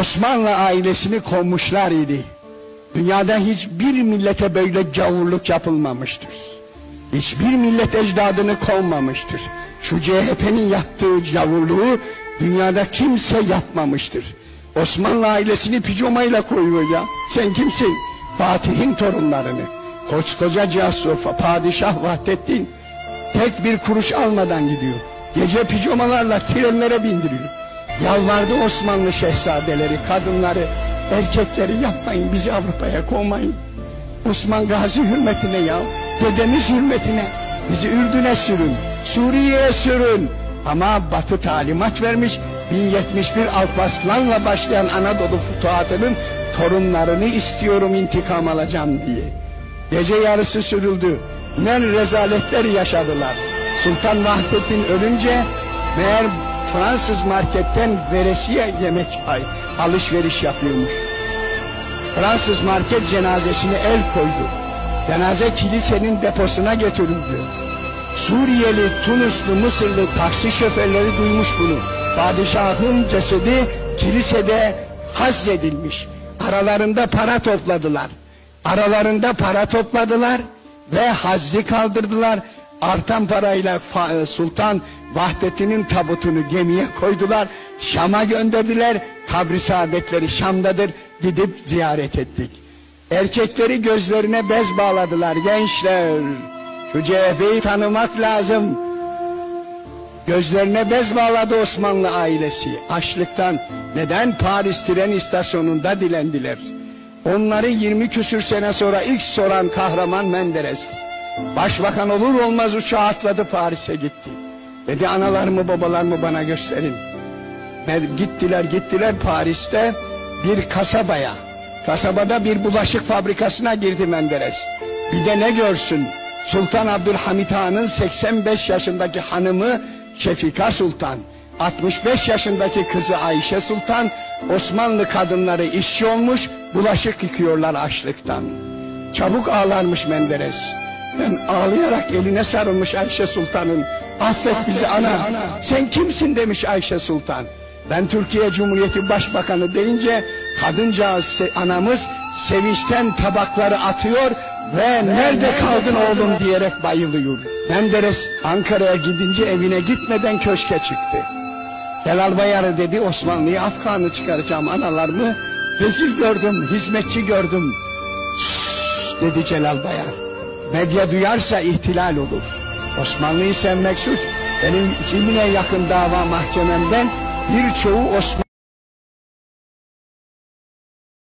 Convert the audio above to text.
Osmanlı ailesini kovmuşlar idi. Dünyada hiçbir millete böyle gavurluk yapılmamıştır. Hiçbir millet ecdadını kovmamıştır. Şu CHP'nin yaptığı gavurluğu dünyada kimse yapmamıştır. Osmanlı ailesini pijamayla koyuyor ya. Sen kimsin? Fatih'in torunlarını. Koskoca Casufa, Padişah Vahdettin tek bir kuruş almadan gidiyor. Gece pijamalarla trenlere bindiriyor. Yalvardı Osmanlı şehzadeleri, kadınları, erkekleri yapmayın bizi Avrupa'ya kovmayın. Osman Gazi hürmetine ya, dedemiz hürmetine bizi Ürdün'e sürün, Suriye'ye sürün. Ama Batı talimat vermiş, 1071 Alparslan'la başlayan Anadolu futuhatının torunlarını istiyorum intikam alacağım diye. Gece yarısı sürüldü. Ne rezaletler yaşadılar. Sultan Vahdettin ölünce meğer Fransız marketten veresiye yemek ay, alışveriş yapıyormuş. Fransız market cenazesine el koydu. Cenaze kilisenin deposuna götürüldü. Suriyeli, Tunuslu, Mısırlı taksi şoförleri duymuş bunu. Padişahın cesedi kilisede hazzedilmiş. Aralarında para topladılar. Aralarında para topladılar ve hazzi kaldırdılar. Artan parayla Fa- Sultan Vahdettin'in tabutunu gemiye koydular. Şam'a gönderdiler. Kabri saadetleri Şam'dadır. Gidip ziyaret ettik. Erkekleri gözlerine bez bağladılar gençler. Şu CHP'yi tanımak lazım. Gözlerine bez bağladı Osmanlı ailesi. Açlıktan neden Paris tren istasyonunda dilendiler. Onları 20 küsür sene sonra ilk soran kahraman Menderes'ti. Başbakan olur olmaz uçağa atladı Paris'e gitti. Dedi analarımı babalarımı bana gösterin. Gittiler gittiler Paris'te bir kasabaya. Kasabada bir bulaşık fabrikasına girdi Menderes. Bir de ne görsün? Sultan Abdülhamit Han'ın 85 yaşındaki hanımı Şefika Sultan, 65 yaşındaki kızı Ayşe Sultan, Osmanlı kadınları işçi olmuş, bulaşık yıkıyorlar açlıktan. Çabuk ağlarmış Menderes. Ben ağlayarak eline sarılmış Ayşe Sultan'ın. Affet bizi ana. Sen kimsin demiş Ayşe Sultan. Ben Türkiye Cumhuriyeti Başbakanı deyince kadıncağız se- anamız sevinçten tabakları atıyor ve nerede kaldın oğlum diyerek bayılıyor. Menderes Ankara'ya gidince evine gitmeden köşke çıktı. Celal Bayar dedi Osmanlı'yı Afgan'ı çıkaracağım analarımı. Rezil gördüm, hizmetçi gördüm. Şşş dedi Celal Bayar. Medya duyarsa ihtilal olur. Osmanlı'yı sevmek suç. Benim 2000'e yakın dava mahkememden birçoğu Osmanlı